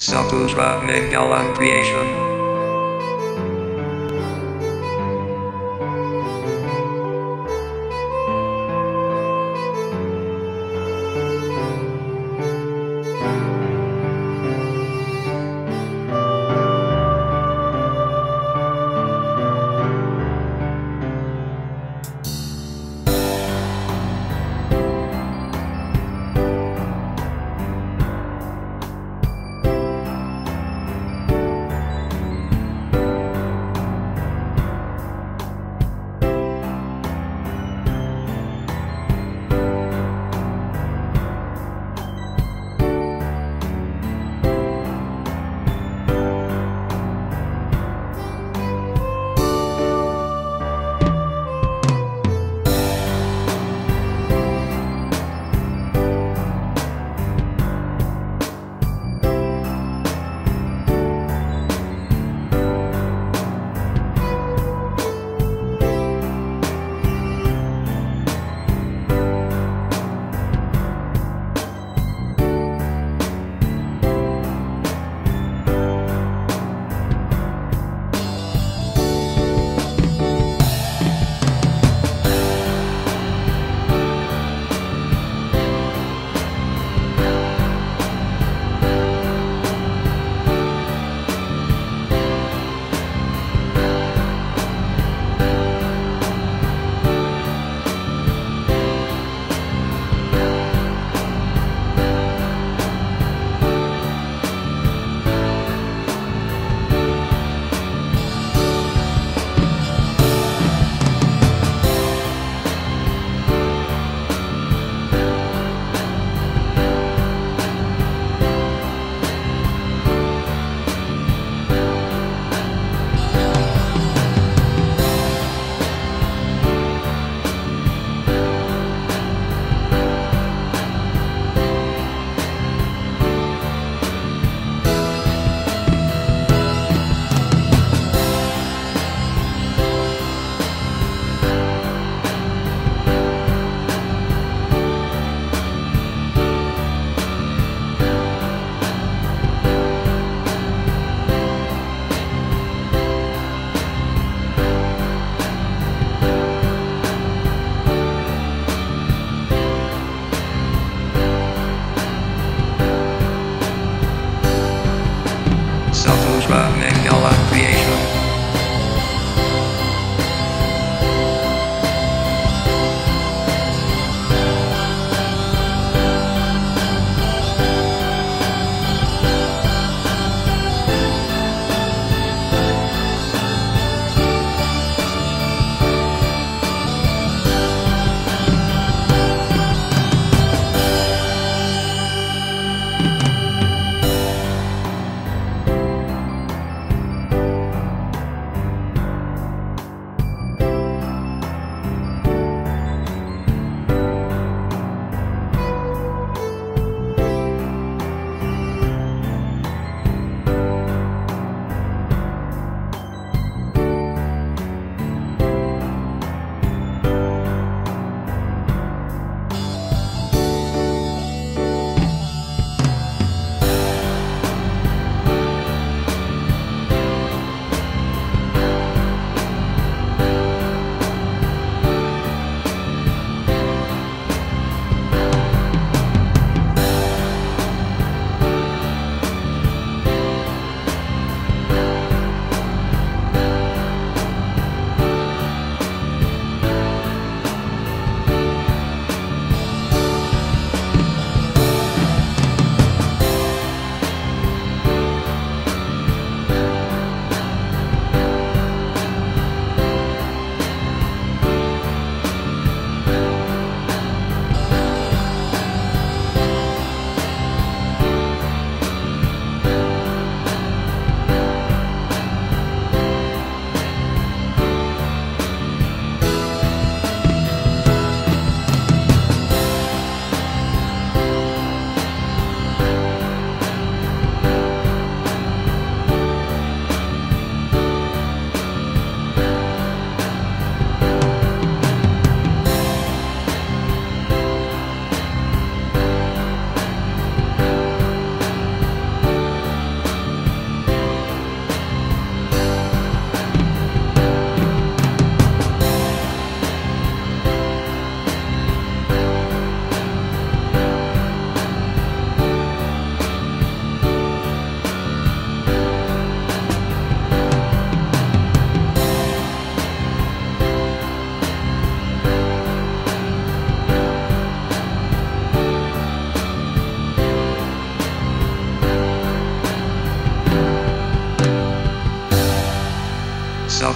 Saputra Mangalam Creation.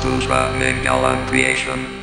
Saputra Mangalam um, Creation.